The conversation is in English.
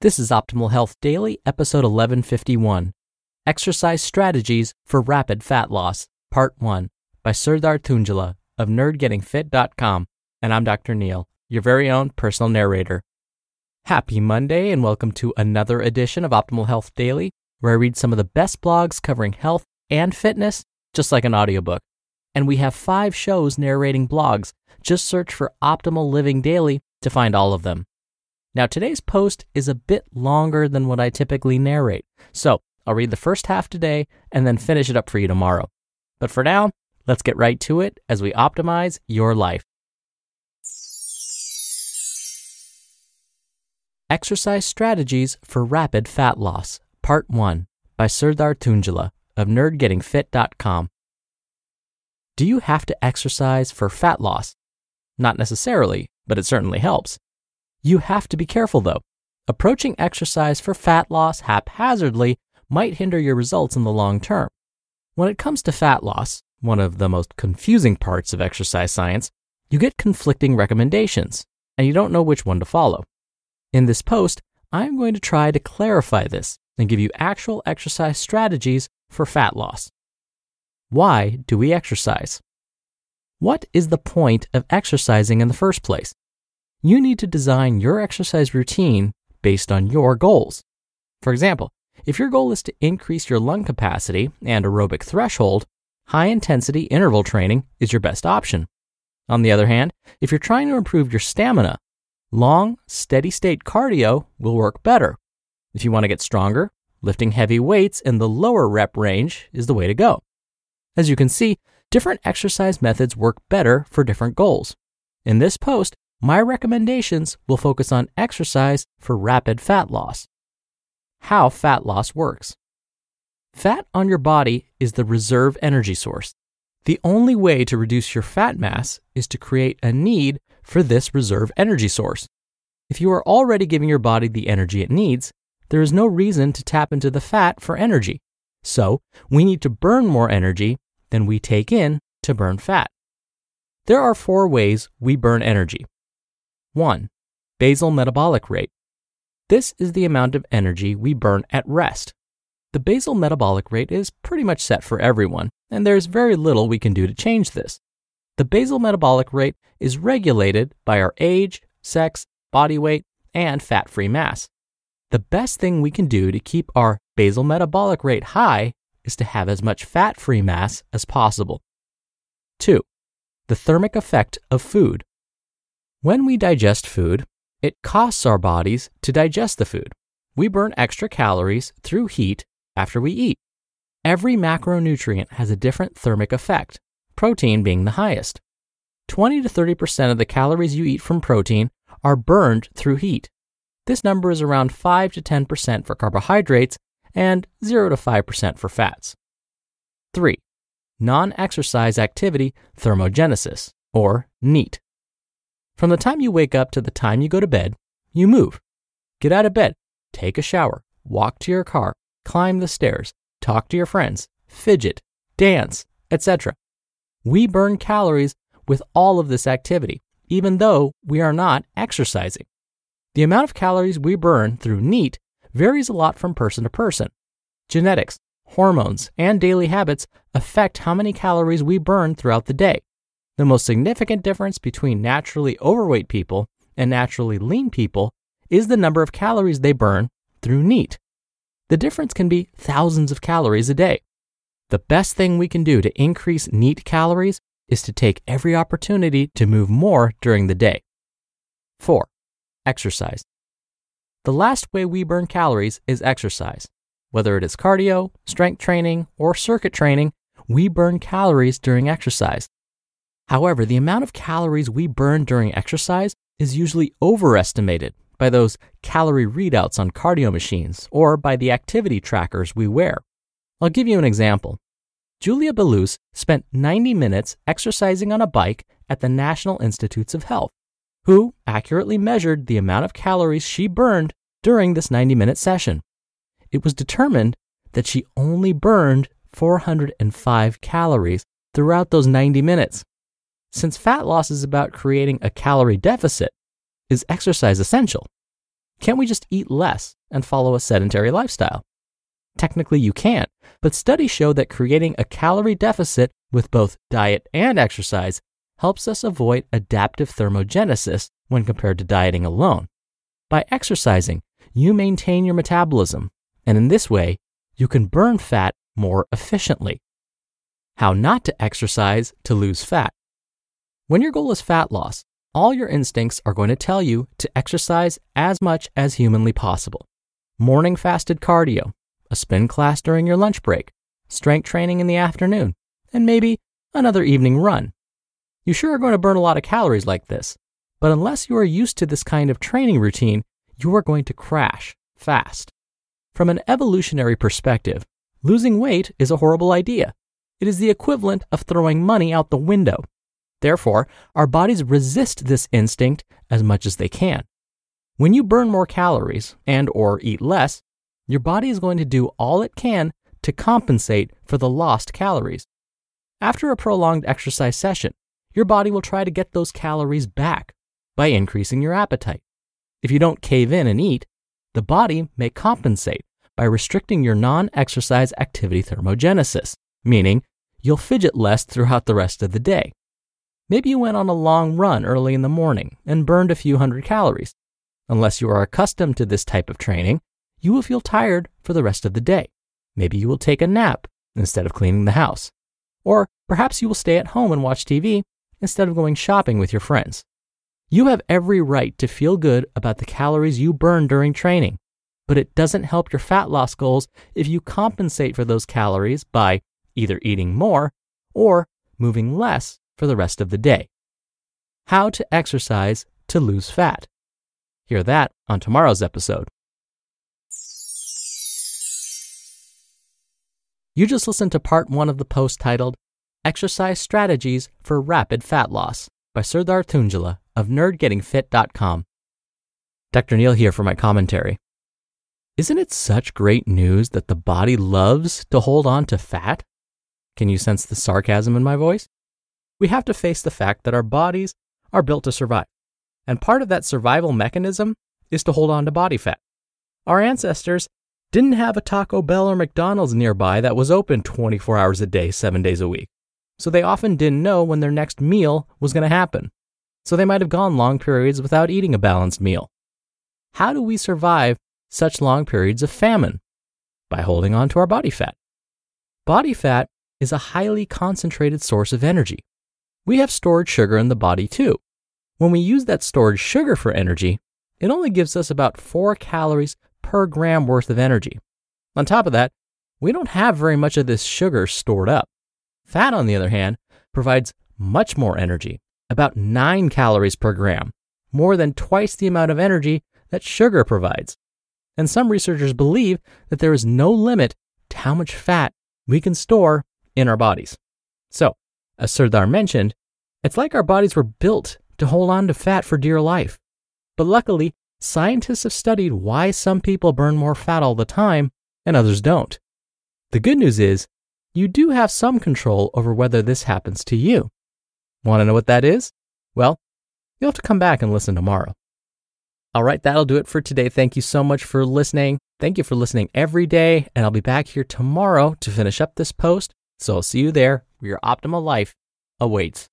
This is Optimal Health Daily, episode 1151 Exercise Strategies for Rapid Fat Loss, Part 1 by Serdar Tuncali of nerdgettingfit.com. And I'm Dr. Neal, your very own personal narrator. Happy Monday, and welcome to another edition of Optimal Health Daily, where I read some of the best blogs covering health and fitness, just like an audiobook. And we have five shows narrating blogs. Just search for Optimal Living Daily to find all of them. Now, today's post is a bit longer than what I typically narrate, so I'll read the first half today and then finish it up for you tomorrow. But for now, let's get right to it as we optimize your life. Exercise Strategies for Rapid Fat Loss, Part 1 by Serdar Tuncali of nerdgettingfit.com. Do you have to exercise for fat loss? Not necessarily, but it certainly helps. You have to be careful though. Approaching exercise for fat loss haphazardly might hinder your results in the long term. When it comes to fat loss, one of the most confusing parts of exercise science, you get conflicting recommendations, and you don't know which one to follow. In this post, I'm going to try to clarify this and give you actual exercise strategies for fat loss. Why do we exercise? What is the point of exercising in the first place? You need to design your exercise routine based on your goals. For example, if your goal is to increase your lung capacity and aerobic threshold, high intensity interval training is your best option. On the other hand, if you're trying to improve your stamina, long, steady state cardio will work better. If you want to get stronger, lifting heavy weights in the lower rep range is the way to go. As you can see, different exercise methods work better for different goals. In this post, my recommendations will focus on exercise for rapid fat loss. How fat loss works. Fat on your body is the reserve energy source. The only way to reduce your fat mass is to create a need for this reserve energy source. If you are already giving your body the energy it needs, there is no reason to tap into the fat for energy. So, we need to burn more energy than we take in to burn fat. There are four ways we burn energy 1. Basal metabolic rate. This is the amount of energy we burn at rest. The basal metabolic rate is pretty much set for everyone, and there's very little we can do to change this. The basal metabolic rate is regulated by our age, sex, body weight, and fat free mass. The best thing we can do to keep our basal metabolic rate high is to have as much fat free mass as possible. 2. The thermic effect of food. When we digest food, it costs our bodies to digest the food. We burn extra calories through heat after we eat. Every macronutrient has a different thermic effect, protein being the highest. 20 to 30% of the calories you eat from protein are burned through heat. This number is around 5 to 10% for carbohydrates and 0 to 5% for fats. 3. Non exercise activity thermogenesis, or NEAT. From the time you wake up to the time you go to bed, you move. Get out of bed, take a shower, walk to your car, climb the stairs, talk to your friends, fidget, dance, etc. We burn calories with all of this activity, even though we are not exercising. The amount of calories we burn through NEAT varies a lot from person to person. Genetics, hormones, and daily habits affect how many calories we burn throughout the day. The most significant difference between naturally overweight people and naturally lean people is the number of calories they burn through NEAT. The difference can be thousands of calories a day. The best thing we can do to increase NEAT calories is to take every opportunity to move more during the day. 4. Exercise. The last way we burn calories is exercise. Whether it is cardio, strength training, or circuit training, we burn calories during exercise. However, the amount of calories we burn during exercise is usually overestimated by those calorie readouts on cardio machines or by the activity trackers we wear. I'll give you an example. Julia Belluz spent 90 minutes exercising on a bike at the National Institutes of Health, who accurately measured the amount of calories she burned during this 90 minute session. It was determined that she only burned 405 calories throughout those 90 minutes. Since fat loss is about creating a calorie deficit, is exercise essential? Can't we just eat less and follow a sedentary lifestyle? Technically, you can, but studies show that creating a calorie deficit with both diet and exercise helps us avoid adaptive thermogenesis when compared to dieting alone. By exercising, you maintain your metabolism, and in this way, you can burn fat more efficiently. How not to exercise to lose fat. When your goal is fat loss, all your instincts are going to tell you to exercise as much as humanly possible. Morning fasted cardio, a spin class during your lunch break, strength training in the afternoon, and maybe another evening run. You sure are going to burn a lot of calories like this, but unless you are used to this kind of training routine, you are going to crash fast. From an evolutionary perspective, losing weight is a horrible idea. It is the equivalent of throwing money out the window. Therefore, our bodies resist this instinct as much as they can. When you burn more calories and or eat less, your body is going to do all it can to compensate for the lost calories. After a prolonged exercise session, your body will try to get those calories back by increasing your appetite. If you don't cave in and eat, the body may compensate by restricting your non exercise activity thermogenesis, meaning you'll fidget less throughout the rest of the day. Maybe you went on a long run early in the morning and burned a few hundred calories. Unless you are accustomed to this type of training, you will feel tired for the rest of the day. Maybe you will take a nap instead of cleaning the house. Or perhaps you will stay at home and watch TV instead of going shopping with your friends. You have every right to feel good about the calories you burn during training, but it doesn't help your fat loss goals if you compensate for those calories by either eating more or moving less for the rest of the day. How to exercise to lose fat. Hear that on tomorrow's episode. You just listened to part one of the post titled Exercise Strategies for Rapid Fat Loss by Serdar Tuncali of nerdgettingfit.com. Dr. Neal here for my commentary. Isn't it such great news that the body loves to hold on to fat? Can you sense the sarcasm in my voice? We have to face the fact that our bodies are built to survive. And part of that survival mechanism is to hold on to body fat. Our ancestors didn't have a Taco Bell or McDonald's nearby that was open 24 hours a day, seven days a week. So they often didn't know when their next meal was going to happen. So they might have gone long periods without eating a balanced meal. How do we survive such long periods of famine? By holding on to our body fat. Body fat is a highly concentrated source of energy we have stored sugar in the body too. When we use that stored sugar for energy, it only gives us about 4 calories per gram worth of energy. On top of that, we don't have very much of this sugar stored up. Fat, on the other hand, provides much more energy, about 9 calories per gram, more than twice the amount of energy that sugar provides. And some researchers believe that there is no limit to how much fat we can store in our bodies. So, as Serdar mentioned, it's like our bodies were built to hold on to fat for dear life. But luckily, scientists have studied why some people burn more fat all the time and others don't. The good news is, you do have some control over whether this happens to you. Want to know what that is? Well, you'll have to come back and listen tomorrow. All right, that'll do it for today. Thank you so much for listening. Thank you for listening every day, and I'll be back here tomorrow to finish up this post. So I'll see you there where your optimal life awaits.